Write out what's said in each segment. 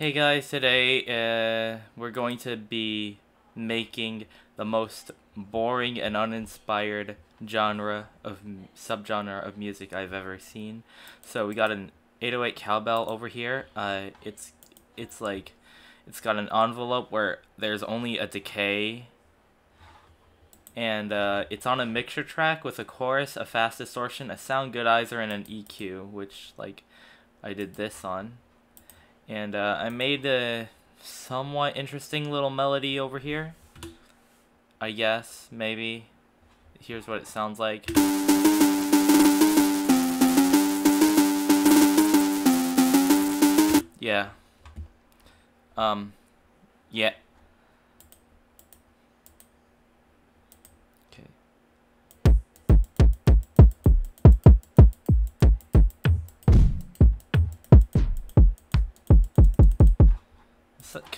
Hey guys, today uh, we're going to be making the most boring and uninspired genre of subgenre of music I've ever seen. So we got an 808 cowbell over here. Uh, it's it's like it's got an envelope where there's only a decay and uh, it's on a mixture track with a chorus, a fast distortion, a Soundgoodizer, and an EQ, which like I did this on. And uh, I made a somewhat interesting little melody over here. I guess, maybe. Here's what it sounds like. Yeah. Um, yeah.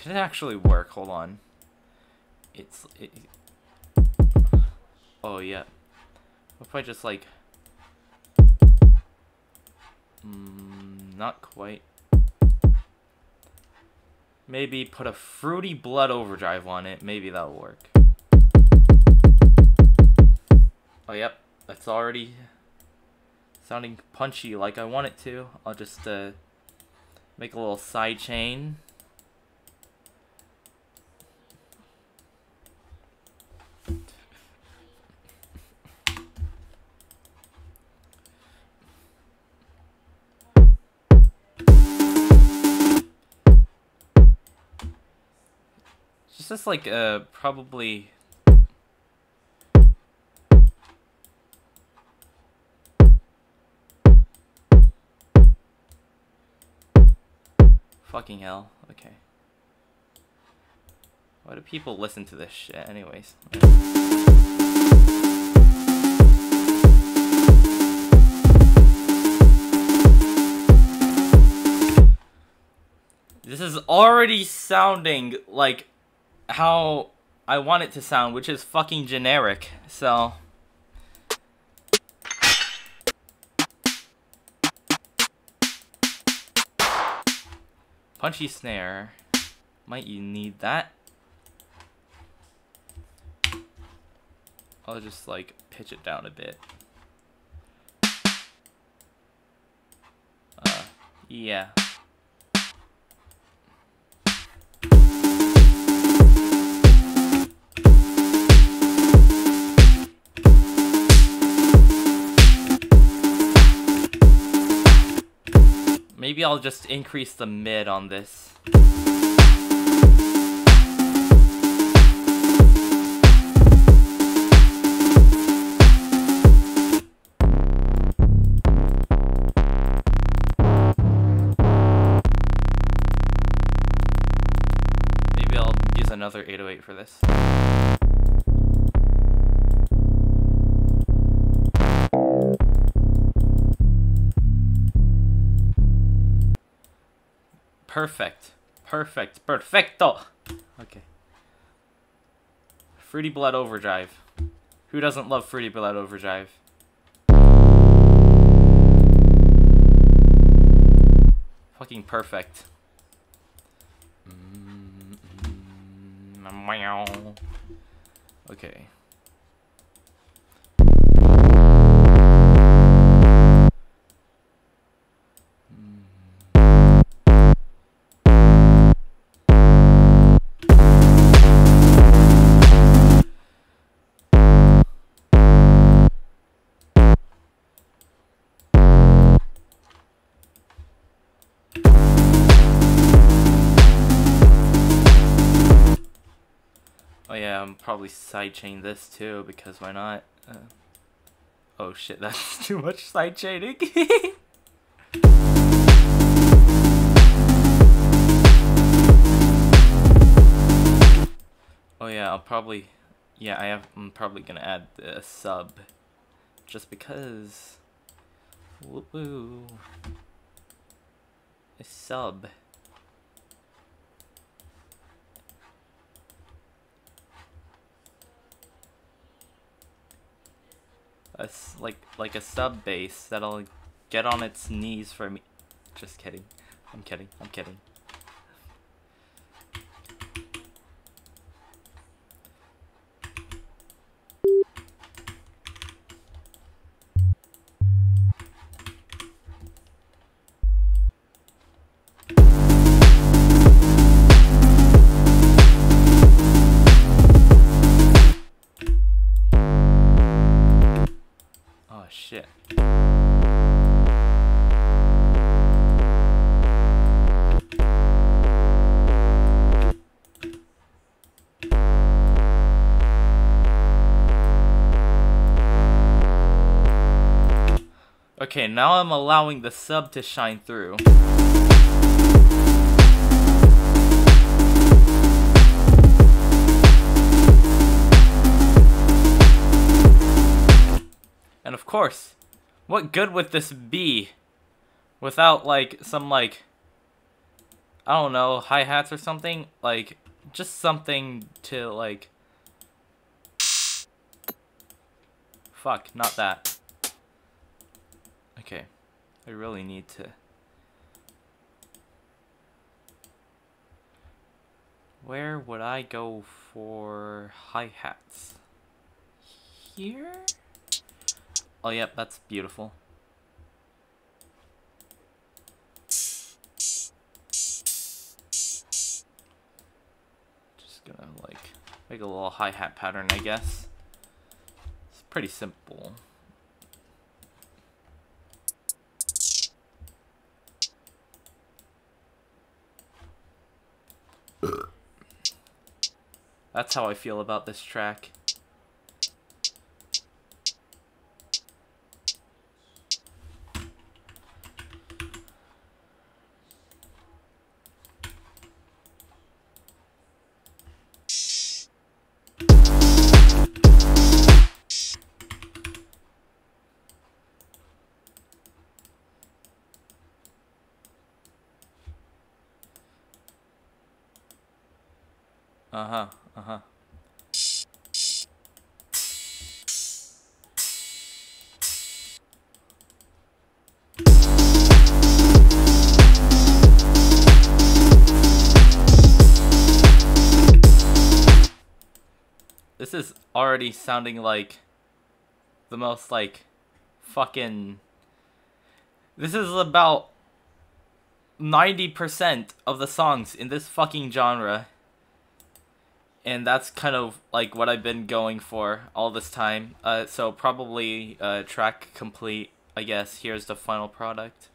Can it actually work? Hold on. It's... It, oh, yeah. What if I just, like... Mm, not quite. Maybe put a Fruity Blood Overdrive on it. Maybe that'll work. Oh, yep. That's already sounding punchy like I want it to. I'll just uh, make a little side chain. Just like uh probably Fucking hell. Okay. Why do people listen to this shit anyways? This is already sounding like how I want it to sound, which is fucking generic. So Punchy snare. Might you need that? I'll just like pitch it down a bit. Uh, yeah. Maybe I'll just increase the mid on this. Maybe I'll use another 808 for this. Perfect. Perfect. Perfecto. Okay. Fruity Blood Overdrive. Who doesn't love Fruity Blood Overdrive? Fucking perfect. Mm-hmm. Okay. Oh yeah, I'm probably sidechain this too because why not? Uh, oh shit, that's too much sidechaining. oh yeah, I'll probably yeah, I have I'm probably gonna add a sub just because woo a sub. A, like like a sub bass that'll get on its knees for me. Just kidding. I'm kidding. I'm kidding. Okay, now I'm allowing the sub to shine through. And of course, what good would this be without like some like I don't know, hi-hats or something? Like just something to like Fuck, not that. Okay. I really need to Where would I go for hi-hats? Here? Oh, yep, that's beautiful. Just gonna, like, make a little hi-hat pattern, I guess. It's pretty simple. That's how I feel about this track. Uh-huh, uh-huh. This is already sounding like the most like fucking This is about 90% of the songs in this fucking genre and that's kind of like what I've been going for all this time. Uh, so probably uh, track complete. I guess here's the final product.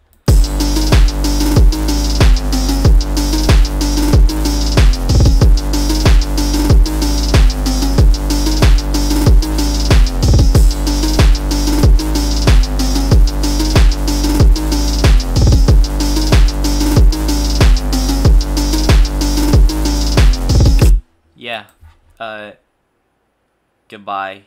Goodbye.